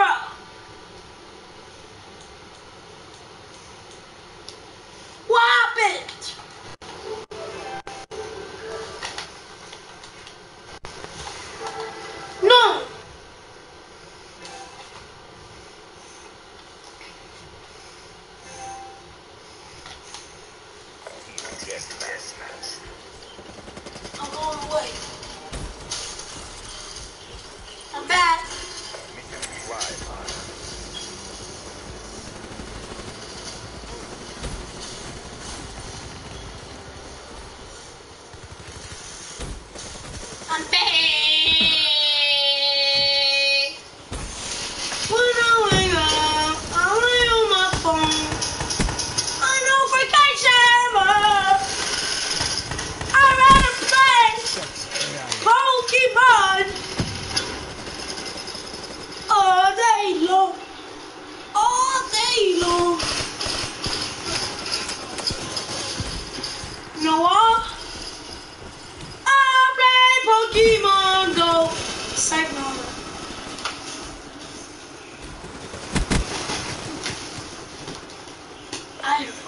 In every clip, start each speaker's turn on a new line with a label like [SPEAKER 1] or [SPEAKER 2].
[SPEAKER 1] Hydra! What happened? No! I'm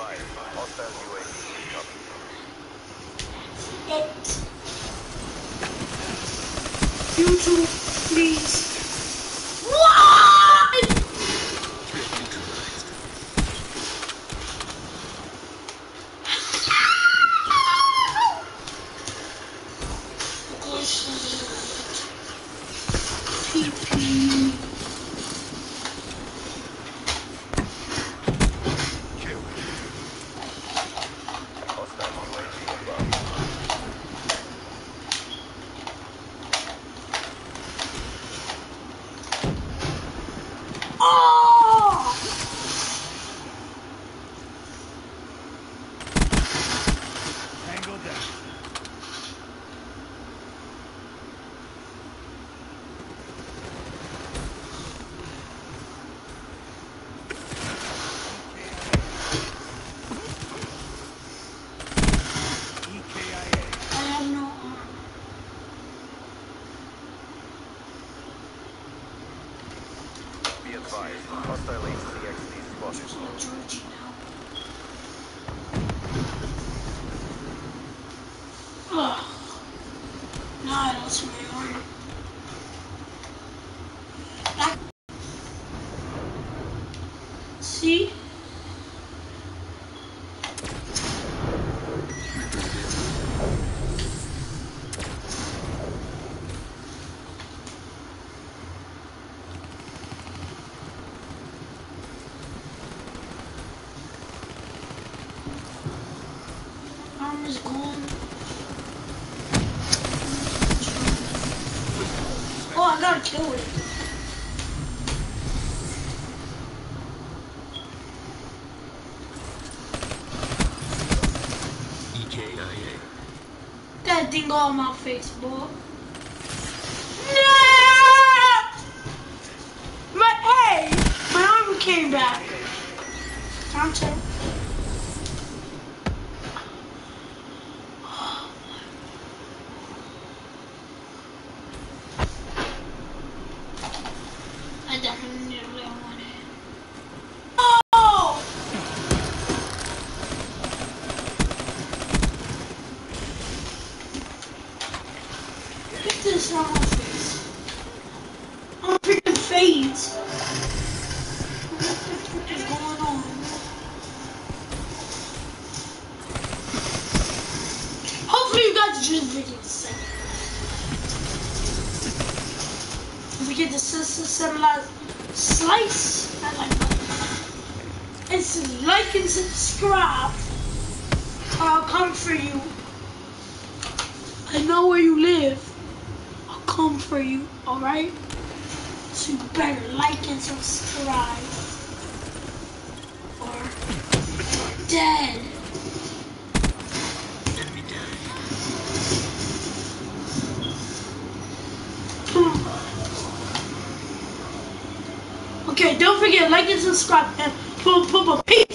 [SPEAKER 1] I it. YouTube, please. What? PP. Oh!
[SPEAKER 2] Tango down. EKIA.
[SPEAKER 1] I have no arm.
[SPEAKER 3] Be advised, hostile HCXD spotted.
[SPEAKER 1] Georgie now. Ugh. Now I lost my. Back. See? Is gone. Oh, I gotta kill it.
[SPEAKER 2] EKIA.
[SPEAKER 1] That thing on my face, boy. No! My hey, my arm came back. I'm sorry. I definitely really want it. Oh! Get this on my face. I'm freaking fades. What is going on? Hopefully you guys enjoyed the video. Don't forget to subscribe, slice that like button. And like and subscribe. I'll come for you. I know where you live. For you, alright? So you better like and subscribe. Or you're dead.
[SPEAKER 2] Hmm.
[SPEAKER 1] Okay, don't forget, like and subscribe and put, put a peace.